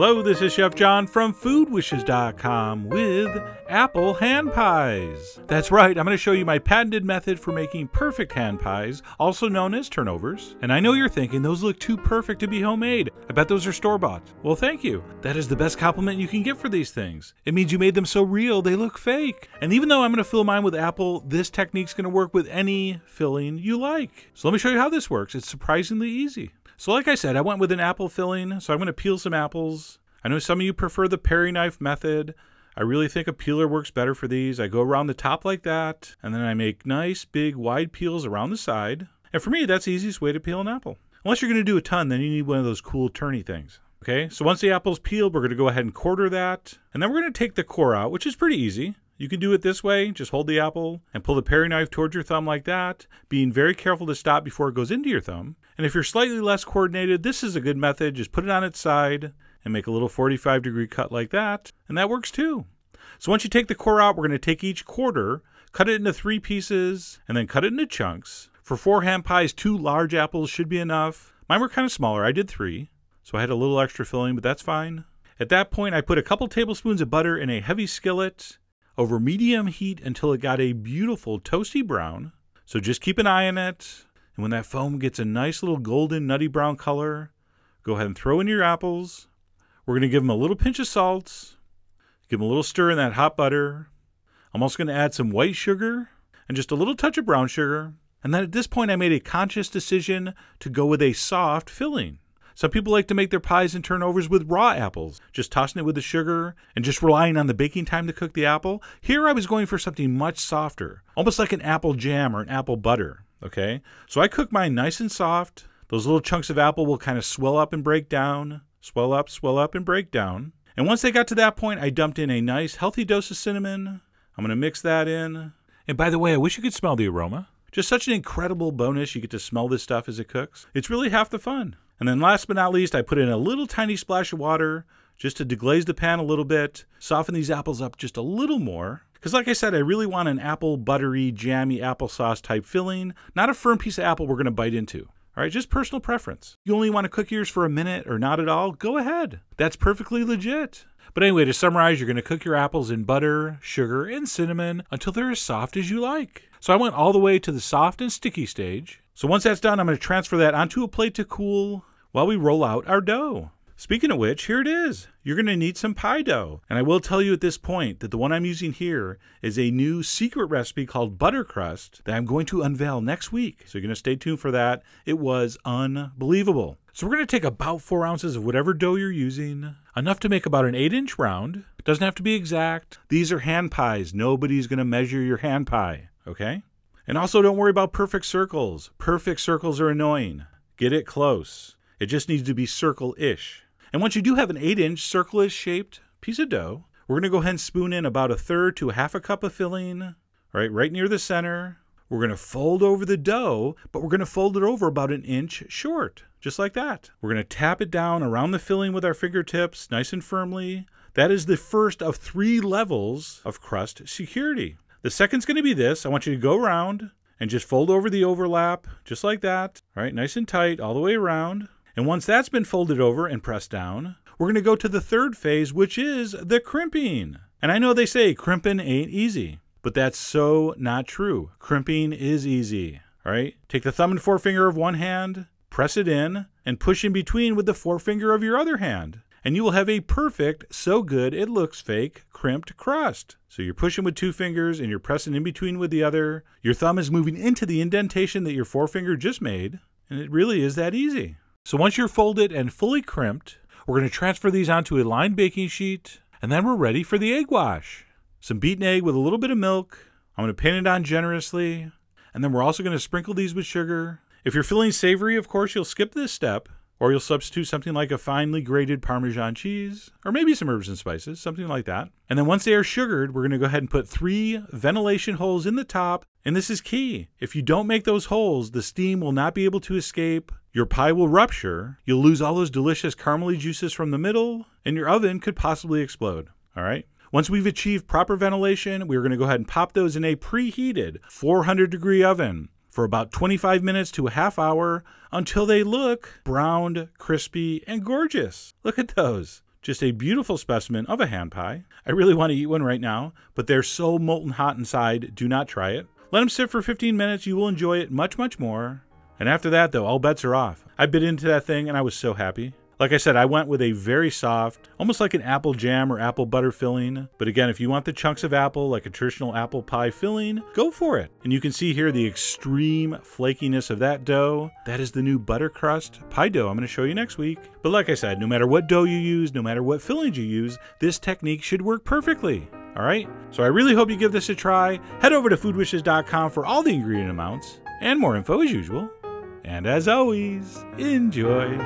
Hello, this is Chef John from foodwishes.com with apple hand pies. That's right, I'm going to show you my patented method for making perfect hand pies, also known as turnovers. And I know you're thinking those look too perfect to be homemade. I bet those are store bought. Well, thank you. That is the best compliment you can get for these things. It means you made them so real they look fake. And even though I'm going to fill mine with apple, this technique's going to work with any filling you like. So let me show you how this works. It's surprisingly easy. So like I said, I went with an apple filling, so I'm going to peel some apples. I know some of you prefer the paring knife method. I really think a peeler works better for these. I go around the top like that, and then I make nice, big, wide peels around the side. And for me, that's the easiest way to peel an apple. Unless you're going to do a ton, then you need one of those cool turny things. Okay, so once the apple's peeled, we're going to go ahead and quarter that. And then we're going to take the core out, which is pretty easy. You can do it this way, just hold the apple and pull the paring knife towards your thumb like that, being very careful to stop before it goes into your thumb. And if you're slightly less coordinated, this is a good method. Just put it on its side and make a little 45 degree cut like that, and that works too. So once you take the core out, we're going to take each quarter, cut it into three pieces, and then cut it into chunks. For four hand pies, two large apples should be enough. Mine were kind of smaller. I did three, so I had a little extra filling, but that's fine. At that point, I put a couple tablespoons of butter in a heavy skillet over medium heat until it got a beautiful toasty brown. So just keep an eye on it. And when that foam gets a nice little golden nutty brown color, go ahead and throw in your apples. We're going to give them a little pinch of salt. Give them a little stir in that hot butter. I'm also going to add some white sugar and just a little touch of brown sugar. And then at this point, I made a conscious decision to go with a soft filling. Some people like to make their pies and turnovers with raw apples, just tossing it with the sugar and just relying on the baking time to cook the apple. Here I was going for something much softer, almost like an apple jam or an apple butter. Okay, so I cook mine nice and soft. Those little chunks of apple will kind of swell up and break down, swell up, swell up, and break down. And once they got to that point, I dumped in a nice healthy dose of cinnamon. I'm going to mix that in. And by the way, I wish you could smell the aroma. Just such an incredible bonus. You get to smell this stuff as it cooks. It's really half the fun. And then last but not least, I put in a little tiny splash of water just to deglaze the pan a little bit, soften these apples up just a little more. Because, like I said, I really want an apple buttery, jammy applesauce type filling, not a firm piece of apple we're going to bite into. All right, just personal preference. You only want to cook yours for a minute or not at all? Go ahead. That's perfectly legit. But anyway, to summarize, you're going to cook your apples in butter, sugar, and cinnamon until they're as soft as you like. So I went all the way to the soft and sticky stage. So once that's done, I'm going to transfer that onto a plate to cool while we roll out our dough. Speaking of which, here it is. You're going to need some pie dough. And I will tell you at this point that the one I'm using here is a new secret recipe called butter crust that I'm going to unveil next week. So you're going to stay tuned for that. It was unbelievable. So we're going to take about four ounces of whatever dough you're using, enough to make about an eight inch round. It doesn't have to be exact. These are hand pies. Nobody's going to measure your hand pie, okay? And also don't worry about perfect circles. Perfect circles are annoying. Get it close. It just needs to be circle-ish. And once you do have an 8-inch circle-ish shaped piece of dough, we're going to go ahead and spoon in about a third to a half a cup of filling, right, right near the center. We're going to fold over the dough, but we're going to fold it over about an inch short, just like that. We're going to tap it down around the filling with our fingertips, nice and firmly. That is the first of three levels of crust security. The second's going to be this. I want you to go around and just fold over the overlap, just like that. All right, nice and tight all the way around. And once that's been folded over and pressed down, we're going to go to the third phase, which is the crimping. And I know they say crimping ain't easy, but that's so not true. Crimping is easy. All right, take the thumb and forefinger of one hand, press it in, and push in between with the forefinger of your other hand. And you will have a perfect, so good it looks fake, crimped crust. So you're pushing with two fingers and you're pressing in between with the other. Your thumb is moving into the indentation that your forefinger just made. And it really is that easy. So once you're folded and fully crimped, we're going to transfer these onto a lined baking sheet, and then we're ready for the egg wash. Some beaten egg with a little bit of milk. I'm going to pan it on generously, and then we're also going to sprinkle these with sugar. If you're feeling savory, of course, you'll skip this step, or you'll substitute something like a finely grated Parmesan cheese, or maybe some herbs and spices, something like that. And then once they are sugared, we're going to go ahead and put three ventilation holes in the top. And this is key. If you don't make those holes, the steam will not be able to escape. Your pie will rupture. You'll lose all those delicious caramely juices from the middle, and your oven could possibly explode. All right? Once we've achieved proper ventilation, we're going to go ahead and pop those in a preheated 400 degree oven for about 25 minutes to a half hour until they look browned, crispy, and gorgeous. Look at those. Just a beautiful specimen of a hand pie. I really want to eat one right now, but they're so molten hot inside, do not try it. Let them sit for 15 minutes, you will enjoy it much, much more. And after that, though, all bets are off. I bit into that thing and I was so happy. Like I said, I went with a very soft, almost like an apple jam or apple butter filling. But again, if you want the chunks of apple like a traditional apple pie filling, go for it. And you can see here the extreme flakiness of that dough. That is the new butter crust pie dough I'm going to show you next week. But like I said, no matter what dough you use, no matter what fillings you use, this technique should work perfectly. All right? So I really hope you give this a try. Head over to foodwishes.com for all the ingredient amounts and more info as usual. And as always, enjoy.